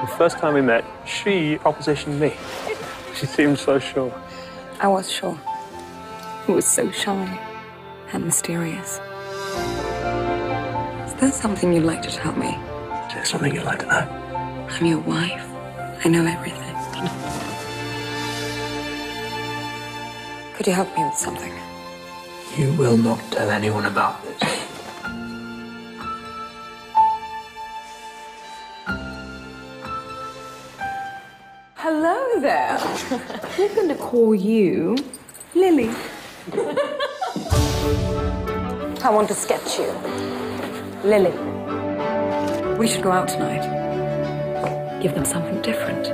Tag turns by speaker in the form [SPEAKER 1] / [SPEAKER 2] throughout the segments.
[SPEAKER 1] The first time we met, she propositioned me. She seemed so sure.
[SPEAKER 2] I was sure. He was so shy and mysterious. Is there something you'd like to tell me?
[SPEAKER 1] Is there something you'd like to know?
[SPEAKER 2] I'm your wife. I know everything. Could you help me with something?
[SPEAKER 1] You will not tell anyone about this.
[SPEAKER 2] Hello there. We're going to call you Lili. I want to sketch you. Lili. We should go out tonight. Give them something different.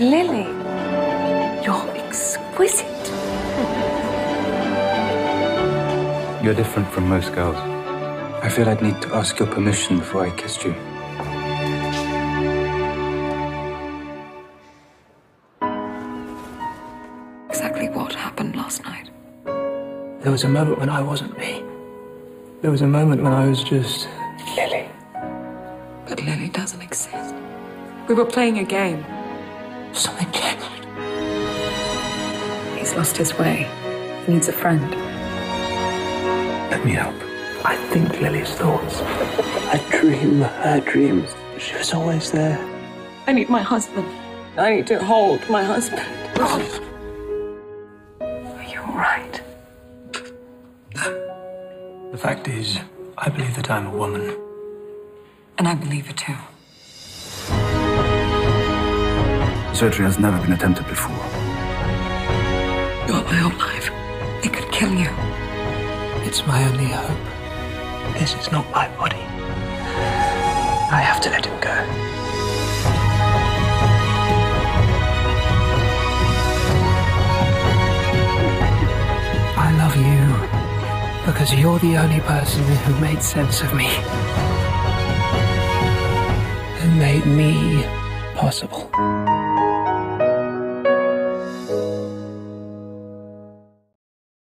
[SPEAKER 2] Lili, you're exquisite.
[SPEAKER 3] You're different from most girls.
[SPEAKER 4] I feel I'd need to ask your permission before I kissed you.
[SPEAKER 2] Exactly what happened last night?
[SPEAKER 1] There was a moment when I wasn't me. There was a moment when I was just Lili.
[SPEAKER 2] But Lili doesn't exist. We were playing a game.
[SPEAKER 1] Something changed.
[SPEAKER 2] He's lost his way. He needs a friend.
[SPEAKER 4] Let me help.
[SPEAKER 1] I think Lili's thoughts. I dream her dreams. She was always there.
[SPEAKER 2] I need my husband. I need to hold my husband. Are you all right?
[SPEAKER 1] The fact is, I believe that I'm a woman.
[SPEAKER 2] And I believe it too.
[SPEAKER 3] Surgery has never been attempted before.
[SPEAKER 2] You're my whole life. They could kill you.
[SPEAKER 1] It's my only hope. This is not my body. I have to let him go. Because you're the only person who made sense of me. Who made me possible.